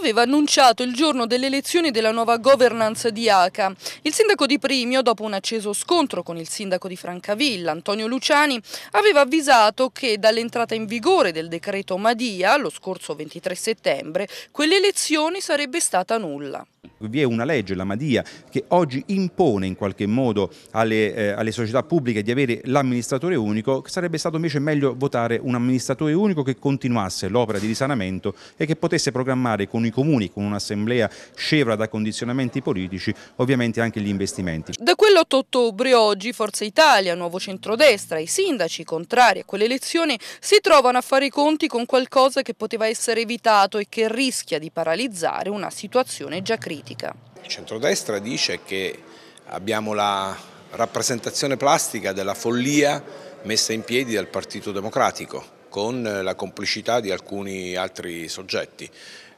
aveva annunciato il giorno delle elezioni della nuova governance di ACA. Il sindaco di Primio, dopo un acceso scontro con il sindaco di Francavilla, Antonio Luciani, aveva avvisato che dall'entrata in vigore del decreto Madia, lo scorso 23 settembre, quell'elezione sarebbe stata nulla. Vi è una legge, la Madia, che oggi impone in qualche modo alle, eh, alle società pubbliche di avere l'amministratore unico, sarebbe stato invece meglio votare un amministratore unico che continuasse l'opera di risanamento e che potesse programmare con i comuni, con un'assemblea scevra da condizionamenti politici, ovviamente anche gli investimenti. Da quell'8 ottobre oggi Forza Italia, Nuovo Centrodestra e i sindaci contrari a quelle elezioni si trovano a fare i conti con qualcosa che poteva essere evitato e che rischia di paralizzare una situazione già critica. Il centrodestra dice che abbiamo la rappresentazione plastica della follia messa in piedi dal Partito Democratico con la complicità di alcuni altri soggetti.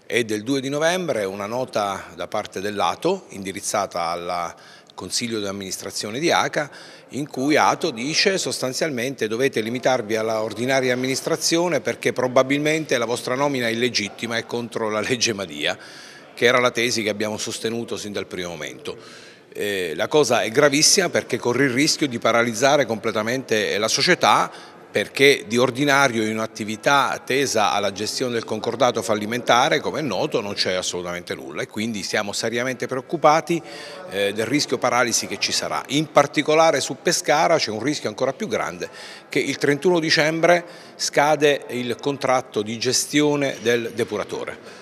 E del 2 di novembre una nota da parte dell'Ato indirizzata al Consiglio di amministrazione di ACA in cui Ato dice sostanzialmente dovete limitarvi alla ordinaria amministrazione perché probabilmente la vostra nomina è illegittima e contro la legge Madia che era la tesi che abbiamo sostenuto sin dal primo momento. Eh, la cosa è gravissima perché corre il rischio di paralizzare completamente la società perché di ordinario in un'attività tesa alla gestione del concordato fallimentare, come è noto, non c'è assolutamente nulla e quindi siamo seriamente preoccupati eh, del rischio paralisi che ci sarà. In particolare su Pescara c'è un rischio ancora più grande che il 31 dicembre scade il contratto di gestione del depuratore.